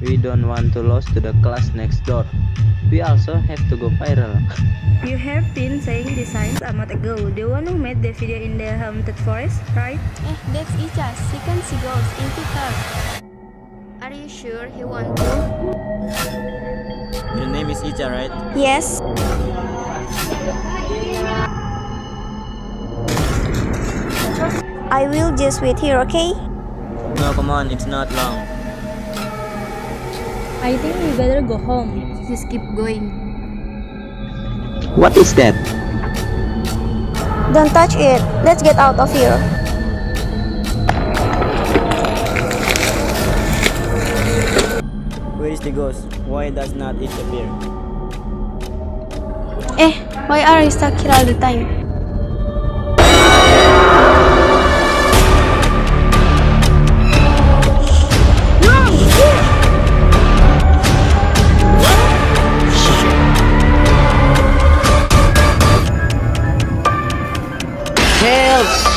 goes to lose to the class next door. We also have to go viral. You have been saying this science a month ago. The one who made the video in the haunted forest, right? Eh, that's Icha. She can see ghosts in TikTok. Are you sure he want to? Your name is Icha, right? Yes. I will just wait here, okay? No, come on, it's not long. I think we better go home. Just keep going. What is that? Don't touch it. Let's get out of here. Where is the ghost? Why does not it appear? Eh, why are you stuck here all the time? Help!